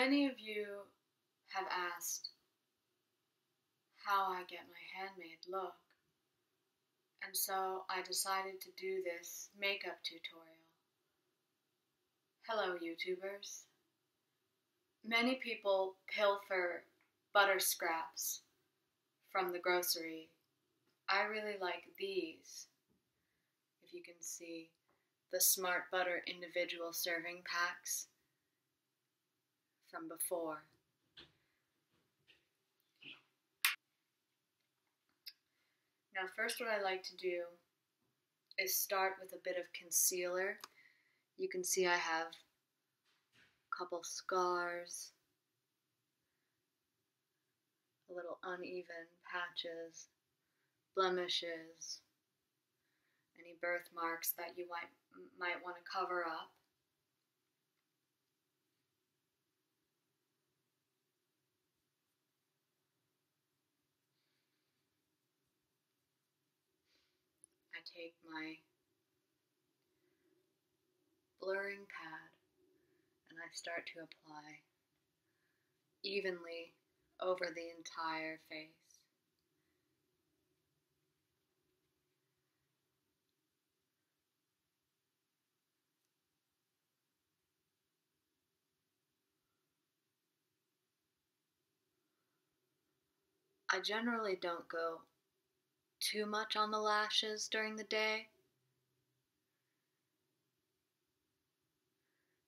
Many of you have asked how I get my Handmaid look, and so I decided to do this makeup tutorial. Hello, YouTubers. Many people pilfer butter scraps from the grocery. I really like these. If you can see the Smart Butter individual serving packs from before. Now first what I like to do is start with a bit of concealer. You can see I have a couple scars, a little uneven patches, blemishes, any birthmarks that you might, might want to cover up. I take my blurring pad and I start to apply evenly over the entire face. I generally don't go too much on the lashes during the day.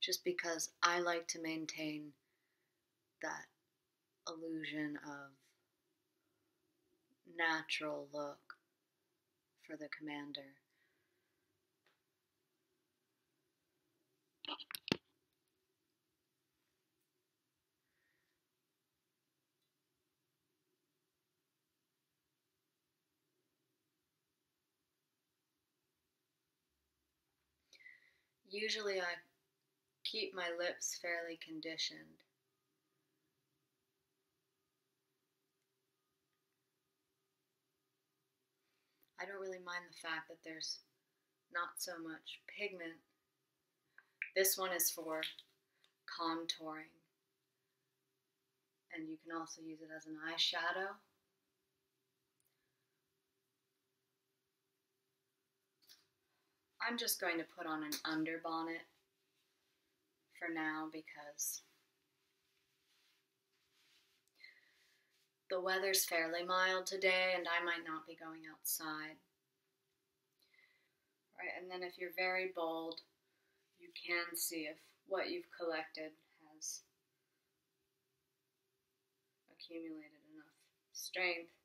Just because I like to maintain that illusion of natural look for the commander. Usually I keep my lips fairly conditioned. I don't really mind the fact that there's not so much pigment. This one is for contouring. And you can also use it as an eyeshadow. I'm just going to put on an underbonnet for now because the weather's fairly mild today and I might not be going outside. Right, and then if you're very bold, you can see if what you've collected has accumulated enough strength